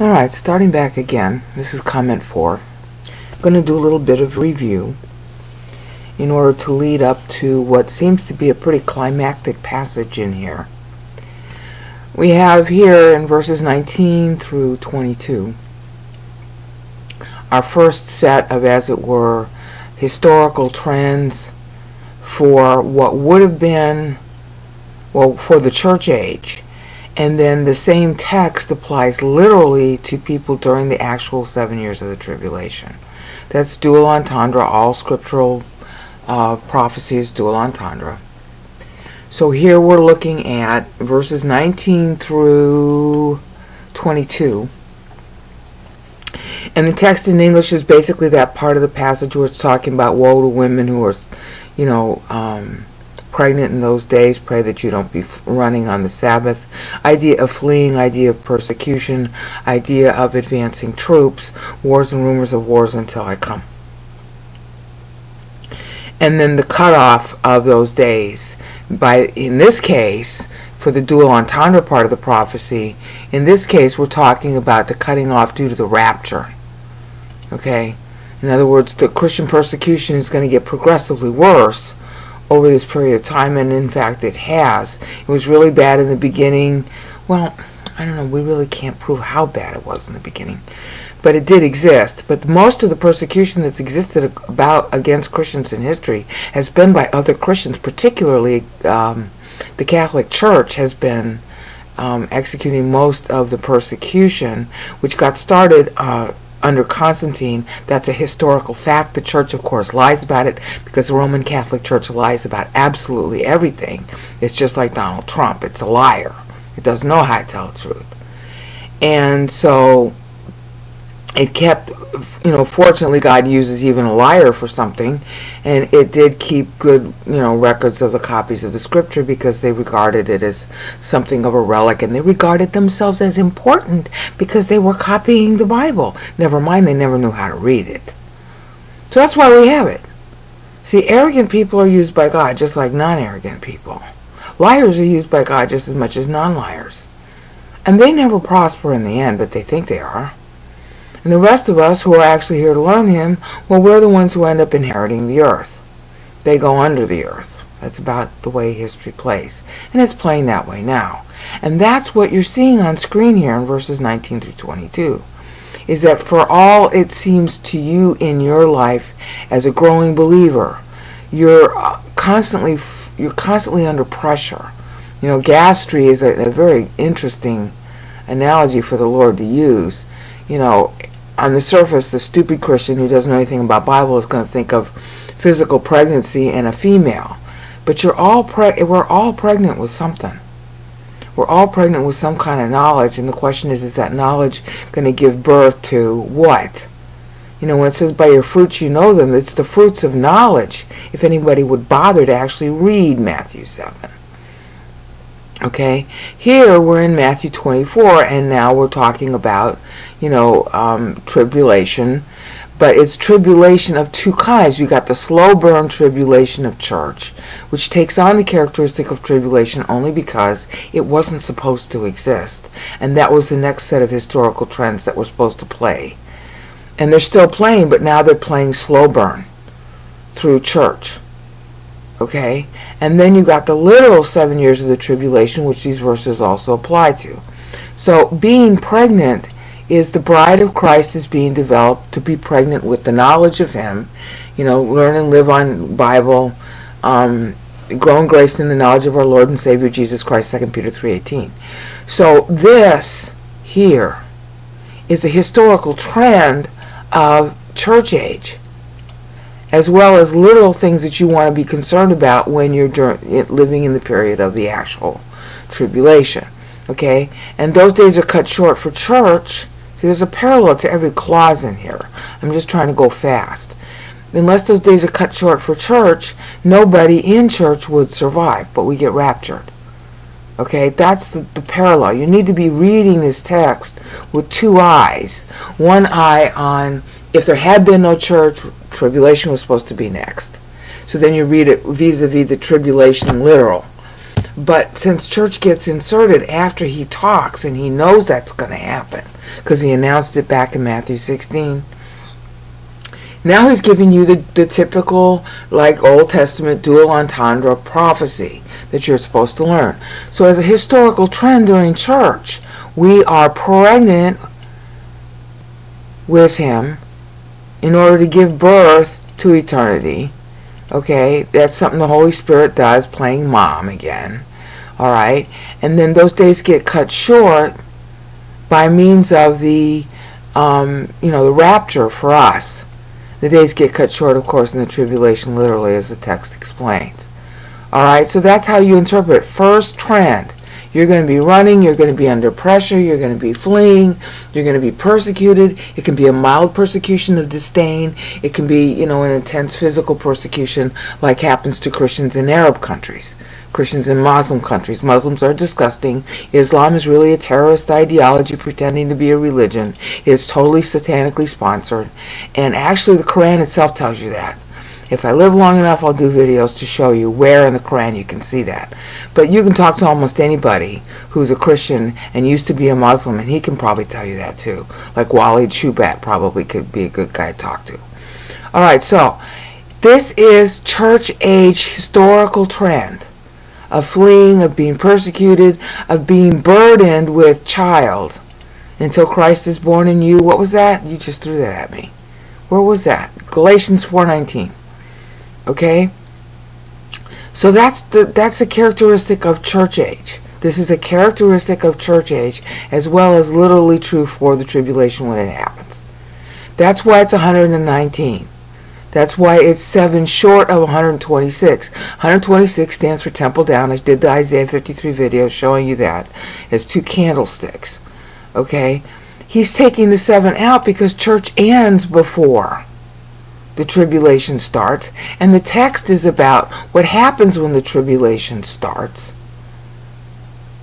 Alright, starting back again, this is comment 4. I'm going to do a little bit of review in order to lead up to what seems to be a pretty climactic passage in here. We have here in verses 19 through 22 our first set of, as it were, historical trends for what would have been, well, for the church age and then the same text applies literally to people during the actual seven years of the tribulation. That's dual entendre, all scriptural uh, prophecies, dual entendre. So here we're looking at verses 19 through 22. And the text in English is basically that part of the passage where it's talking about woe to women who are, you know, um, pregnant in those days. Pray that you don't be running on the Sabbath. Idea of fleeing, idea of persecution, idea of advancing troops, wars and rumors of wars until I come. And then the cutoff of those days. By in this case, for the dual entendre part of the prophecy, in this case we're talking about the cutting off due to the rapture. Okay? In other words, the Christian persecution is going to get progressively worse over this period of time, and in fact it has. It was really bad in the beginning. Well, I don't know, we really can't prove how bad it was in the beginning. But it did exist. But most of the persecution that's existed about against Christians in history has been by other Christians, particularly um, the Catholic Church has been um, executing most of the persecution, which got started uh, under Constantine, that's a historical fact. The church, of course, lies about it because the Roman Catholic Church lies about absolutely everything. It's just like Donald Trump. It's a liar. It doesn't know how to tell the truth. And so it kept you know fortunately god uses even a liar for something and it did keep good you know records of the copies of the scripture because they regarded it as something of a relic and they regarded themselves as important because they were copying the bible. Never mind they never knew how to read it. So that's why we have it. See arrogant people are used by god just like non-arrogant people. Liars are used by god just as much as non-liars. And they never prosper in the end but they think they are and the rest of us who are actually here to learn Him, well, we're the ones who end up inheriting the earth. They go under the earth. That's about the way history plays. And it's playing that way now. And that's what you're seeing on screen here in verses 19 through 22. Is that for all it seems to you in your life as a growing believer, you're uh, constantly you're constantly under pressure. You know, Gastri is a, a very interesting analogy for the Lord to use. You know, on the surface, the stupid Christian who doesn't know anything about Bible is going to think of physical pregnancy and a female. But you're all pre- we're all pregnant with something. We're all pregnant with some kind of knowledge, and the question is, is that knowledge going to give birth to what? You know, when it says by your fruits you know them, it's the fruits of knowledge, if anybody would bother to actually read Matthew 7. Okay, here we're in Matthew 24, and now we're talking about, you know, um, tribulation, but it's tribulation of two kinds. You got the slow burn tribulation of church, which takes on the characteristic of tribulation only because it wasn't supposed to exist, and that was the next set of historical trends that were supposed to play. And they're still playing, but now they're playing slow burn through church. Okay? And then you got the literal seven years of the tribulation, which these verses also apply to. So being pregnant is the bride of Christ is being developed to be pregnant with the knowledge of Him, you know, learn and live on Bible, um, grow in grace in the knowledge of our Lord and Savior Jesus Christ, 2 Peter 3.18. So this here is a historical trend of church age as well as literal things that you want to be concerned about when you're living in the period of the actual tribulation. Okay? And those days are cut short for church. See, there's a parallel to every clause in here. I'm just trying to go fast. Unless those days are cut short for church, nobody in church would survive, but we get raptured. Okay, that's the, the, parallel. You need to be reading this text with two eyes. One eye on if there had been no church, tribulation was supposed to be next. So then you read it vis-a-vis the tribulation literal. But since church gets inserted after he talks and he knows that's going to happen, because he announced it back in Matthew 16. Now he's giving you the, the typical, like Old Testament dual entendre prophecy that you're supposed to learn. So as a historical trend during church, we are pregnant with him in order to give birth to eternity. Okay, that's something the Holy Spirit does, playing mom again. Alright, and then those days get cut short by means of the, um, you know, the rapture for us. The days get cut short, of course, in the tribulation, literally, as the text explains. Alright, so that's how you interpret first trend. You're going to be running, you're going to be under pressure, you're going to be fleeing, you're going to be persecuted. It can be a mild persecution of disdain. It can be, you know, an intense physical persecution like happens to Christians in Arab countries. Christians in Muslim countries. Muslims are disgusting. Islam is really a terrorist ideology pretending to be a religion. It's totally satanically sponsored. And actually the Quran itself tells you that. If I live long enough, I'll do videos to show you where in the Quran you can see that. But you can talk to almost anybody who's a Christian and used to be a Muslim, and he can probably tell you that too. Like Walid Shoebat probably could be a good guy to talk to. Alright, so this is church age historical trend of fleeing, of being persecuted, of being burdened with child until Christ is born in you. What was that? You just threw that at me. Where was that? Galatians 4:19. Okay? So that's the that's a characteristic of church age. This is a characteristic of church age as well as literally true for the tribulation when it happens. That's why it's 119. That's why it's 7 short of 126. 126 stands for temple down. I did the Isaiah 53 video showing you that. It's two candlesticks. Okay? He's taking the 7 out because church ends before the tribulation starts. And the text is about what happens when the tribulation starts.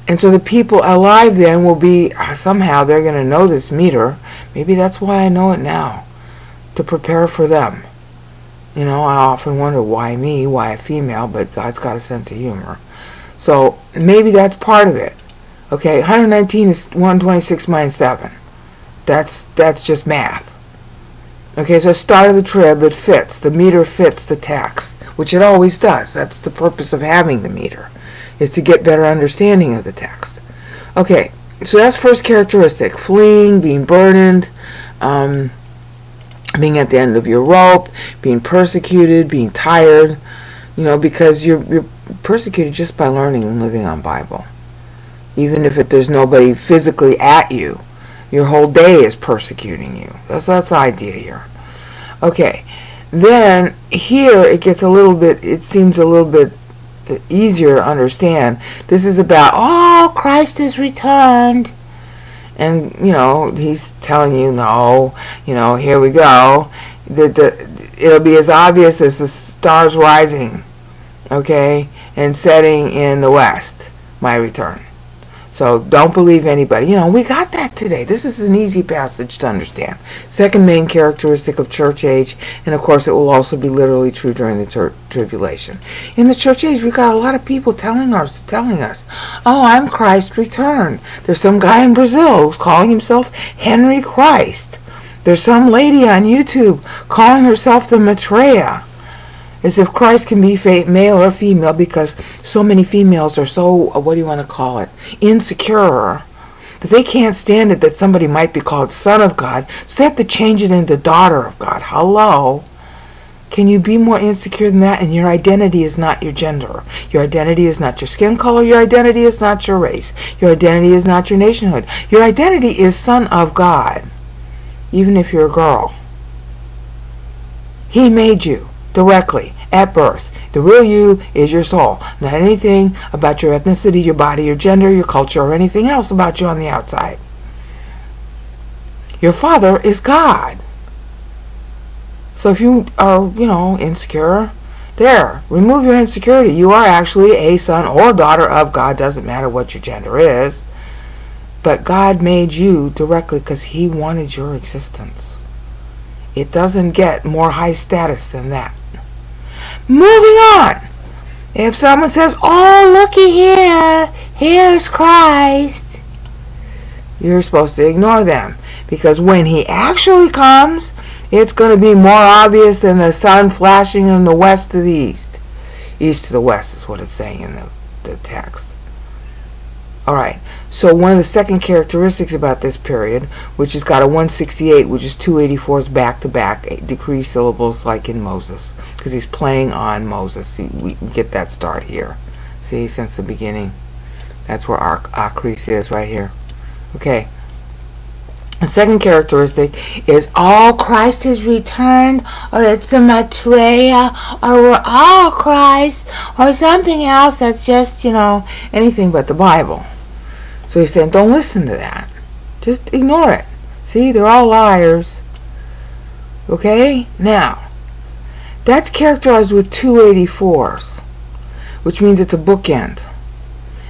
And so the people alive then will be, uh, somehow they're going to know this meter. Maybe that's why I know it now. To prepare for them. You know, I often wonder why me, why a female, but God's got a sense of humor. So maybe that's part of it. Okay, 119 is 126 minus 7. That's that's just math. Okay, so start of the trib, it fits. The meter fits the text, which it always does. That's the purpose of having the meter, is to get better understanding of the text. Okay, so that's first characteristic. Fleeing, being burdened, um, being at the end of your rope, being persecuted, being tired, you know, because you're, you're persecuted just by learning and living on Bible. Even if it, there's nobody physically at you your whole day is persecuting you. That's that's the idea here. Okay. Then here it gets a little bit it seems a little bit easier to understand. This is about oh Christ is returned. And you know, he's telling you no, you know, here we go. That the it'll be as obvious as the stars rising, okay, and setting in the west, my return. So don't believe anybody. You know, we got that today. This is an easy passage to understand. Second main characteristic of church age, and of course it will also be literally true during the tribulation. In the church age, we got a lot of people telling us, telling us, "Oh, I'm Christ returned." There's some guy in Brazil who's calling himself Henry Christ. There's some lady on YouTube calling herself the Maitreya as if Christ can be male or female because so many females are so, uh, what do you want to call it, insecure that they can't stand it that somebody might be called son of God, so they have to change it into daughter of God. Hello? Can you be more insecure than that? And your identity is not your gender. Your identity is not your skin color. Your identity is not your race. Your identity is not your nationhood. Your identity is son of God, even if you're a girl. He made you directly at birth. The real you is your soul, not anything about your ethnicity, your body, your gender, your culture, or anything else about you on the outside. Your father is God. So if you are, you know, insecure, there, remove your insecurity. You are actually a son or daughter of God. Doesn't matter what your gender is. But God made you directly because he wanted your existence. It doesn't get more high status than that. Moving on. If someone says, oh, looky here, here's Christ. you're supposed to ignore them. Because when he actually comes, it's going to be more obvious than the sun flashing in the west to the east. East to the west is what it's saying in the, the text. Alright, so one of the second characteristics about this period, which has got a 168, which is 284's back-to-back eh, decreased syllables like in Moses, because he's playing on Moses. We get that start here. See, since the beginning. That's where our Akris is right here. Okay. The second characteristic is all Christ is returned, or it's the Maitreya, or we're all Christ, or something else that's just, you know, anything but the Bible. So he's saying, don't listen to that. Just ignore it. See, they're all liars. Okay? Now, that's characterized with 284s, which means it's a bookend.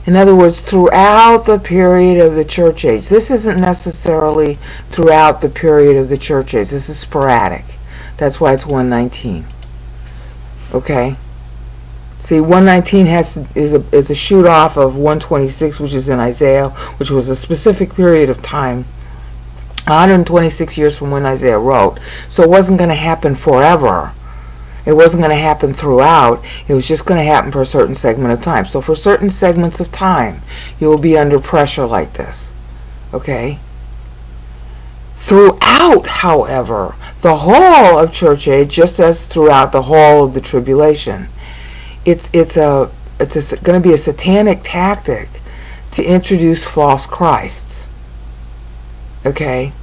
In other words, throughout the period of the church age. This isn't necessarily throughout the period of the church age. This is sporadic. That's why it's 119. Okay? See, 119 has is a is a shoot off of 126, which is in Isaiah, which was a specific period of time, 126 years from when Isaiah wrote. So it wasn't going to happen forever. It wasn't going to happen throughout. It was just going to happen for a certain segment of time. So for certain segments of time, you will be under pressure like this. Okay? Throughout, however, the whole of church age, just as throughout the whole of the tribulation, it's it's a it's going to be a satanic tactic to introduce false Christs. Okay,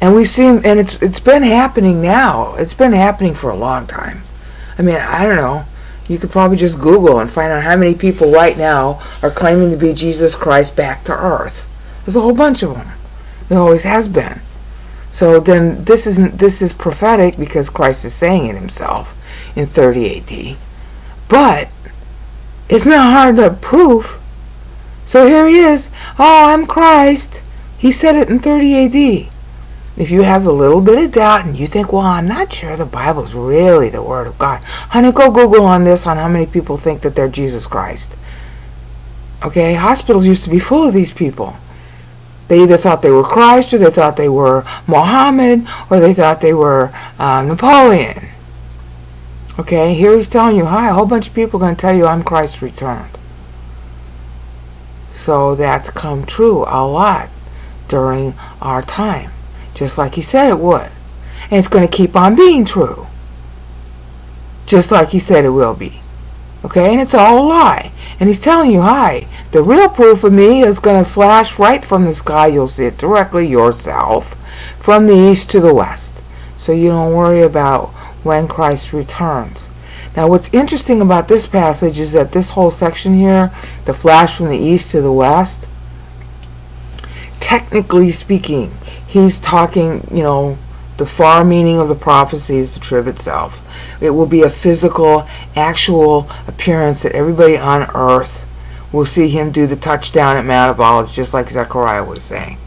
and we've seen, and it's it's been happening now. It's been happening for a long time. I mean, I don't know. You could probably just Google and find out how many people right now are claiming to be Jesus Christ back to earth. There's a whole bunch of them. There always has been. So then this isn't this is prophetic because Christ is saying it himself in 30 AD. But it's not hard to prove. So here he is. Oh, I'm Christ. He said it in 30 AD. If you have a little bit of doubt and you think, well, I'm not sure the Bible's really the Word of God, honey, go Google on this on how many people think that they're Jesus Christ. Okay, hospitals used to be full of these people. They either thought they were Christ, or they thought they were Mohammed, or they thought they were uh, Napoleon. Okay, here he's telling you, hi, a whole bunch of people are going to tell you I'm Christ returned. So that's come true a lot during our time, just like he said it would. And it's going to keep on being true, just like he said it will be. Okay, and it's all a lie. And he's telling you, hi, the real proof of me is going to flash right from the sky. You'll see it directly yourself from the east to the west. So you don't worry about when Christ returns. Now what's interesting about this passage is that this whole section here, the flash from the east to the west, technically speaking, he's talking, you know, the far meaning of the prophecy is the trib itself. It will be a physical, actual appearance that everybody on earth will see him do the touchdown at Mount of Olives, just like Zechariah was saying.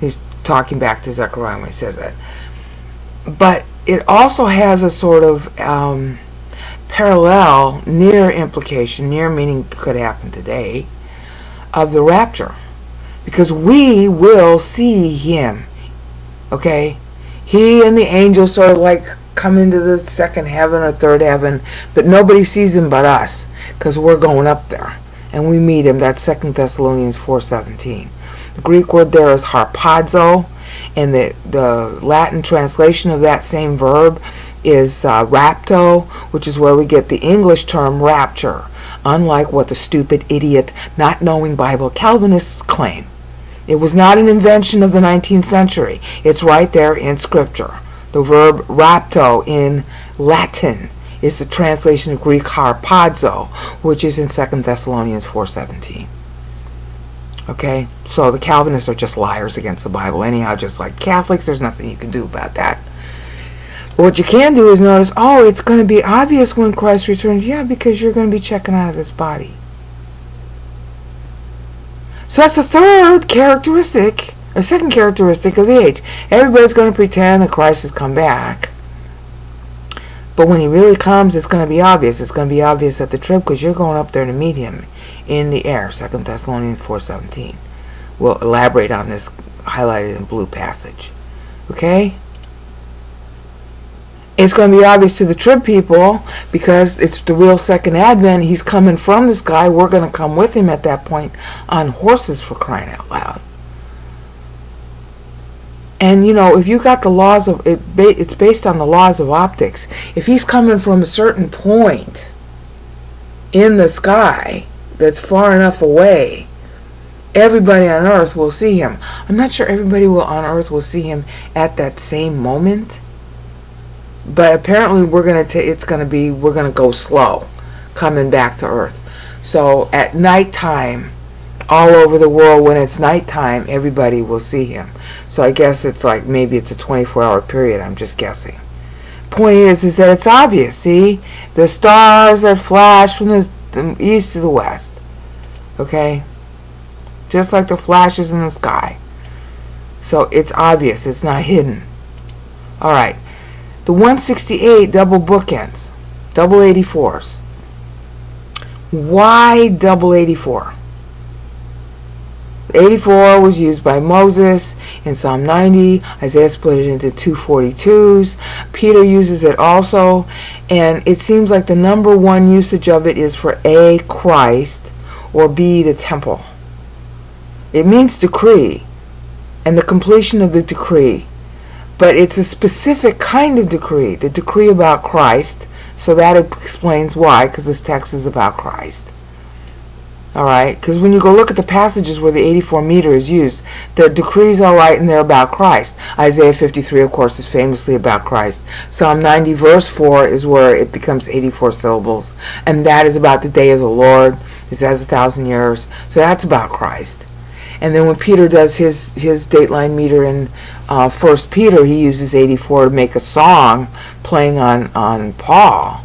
He's talking back to Zechariah when he says that. But it also has a sort of um, parallel, near implication, near meaning could happen today, of the rapture. Because we will see him. Okay? He and the angels sort of like come into the second heaven or third heaven, but nobody sees him but us, because we're going up there. And we meet him. That's Second Thessalonians 4.17. The Greek word there is harpazo, and the, the Latin translation of that same verb is uh, rapto, which is where we get the English term rapture, unlike what the stupid, idiot, not knowing Bible Calvinists claim. It was not an invention of the 19th century. It's right there in Scripture. The verb rapto in Latin is the translation of Greek harpazo, which is in 2 Thessalonians 4.17. Okay, so the Calvinists are just liars against the Bible. Anyhow, just like Catholics, there's nothing you can do about that. But what you can do is notice, oh, it's going to be obvious when Christ returns. Yeah, because you're going to be checking out of this body. So that's the third characteristic, or second characteristic of the age. Everybody's going to pretend that Christ has come back. But when he really comes, it's going to be obvious. It's going to be obvious at the trip because you're going up there to meet him in the air. 2 Thessalonians 4.17. We'll elaborate on this highlighted in blue passage. Okay? It's going to be obvious to the trib people because it's the real second advent. He's coming from the sky. We're going to come with him at that point on horses for crying out loud. And you know, if you got the laws of it, it's based on the laws of optics. If he's coming from a certain point in the sky that's far enough away, everybody on earth will see him. I'm not sure everybody will on earth will see him at that same moment. But apparently we're going to it's going to be we're going to go slow coming back to earth. So at nighttime all over the world when it's nighttime everybody will see him. So I guess it's like maybe it's a 24 hour period, I'm just guessing. Point is is that it's obvious, see? The stars that flash from the east to the west. Okay? just like the flashes in the sky. So it's obvious, it's not hidden. Alright, the 168 double bookends, double 84s. Why double 84? 84 was used by Moses in Psalm 90. Isaiah split it into 242s. Peter uses it also. And it seems like the number one usage of it is for A, Christ, or be the temple. It means decree and the completion of the decree. But it's a specific kind of decree, the decree about Christ. So that explains why, because this text is about Christ. Alright, because when you go look at the passages where the 84 meter is used, the decrees are right and they're about Christ. Isaiah 53, of course, is famously about Christ. Psalm 90, verse 4 is where it becomes 84 syllables. And that is about the day of the Lord. It says a thousand years. So that's about Christ. And then when Peter does his his dateline meter in uh, First Peter, he uses 84 to make a song playing on on Paul,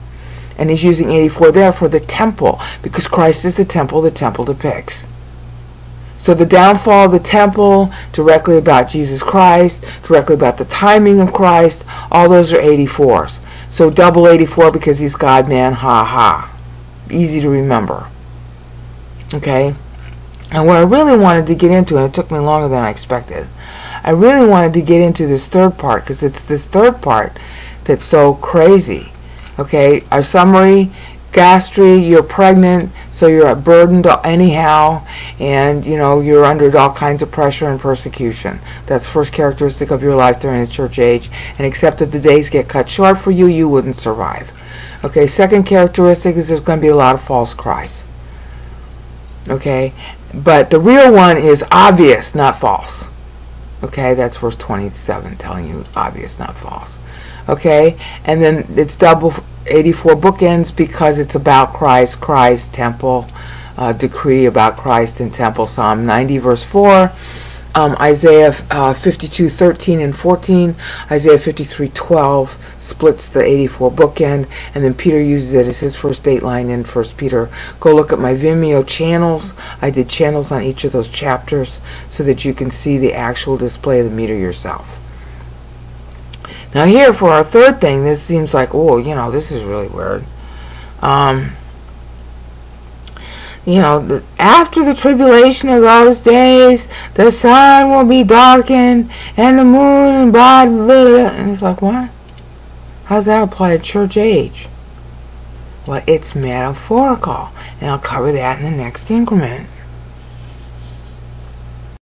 and he's using 84 there for the temple because Christ is the temple. The temple depicts. So the downfall of the temple, directly about Jesus Christ, directly about the timing of Christ, all those are 84s. So double 84 because he's God man, ha ha. Easy to remember. Okay? And what I really wanted to get into, and it took me longer than I expected, I really wanted to get into this third part because it's this third part that's so crazy. Okay, our summary, gastri, you're pregnant, so you're burdened anyhow, and you know you're under all kinds of pressure and persecution. That's first characteristic of your life during the church age. And except that the days get cut short for you, you wouldn't survive. Okay, second characteristic is there's going to be a lot of false Christs. Okay, but the real one is obvious, not false. Okay, that's verse 27 telling you obvious, not false. Okay, and then it's double 84 bookends because it's about Christ, Christ, temple, uh, decree about Christ and temple. Psalm 90, verse 4 um, Isaiah uh, 52, 13 and 14, Isaiah 53, 12 splits the 84 bookend, and then Peter uses it as his first date line in First Peter. Go look at my Vimeo channels. I did channels on each of those chapters so that you can see the actual display of the meter yourself. Now here for our third thing, this seems like, oh, you know, this is really weird. Um, you know, after the tribulation of those days, the sun will be darkened and the moon and blah, blah, blah. And it's like, what? How does that apply to church age? Well, it's metaphorical, and I'll cover that in the next increment.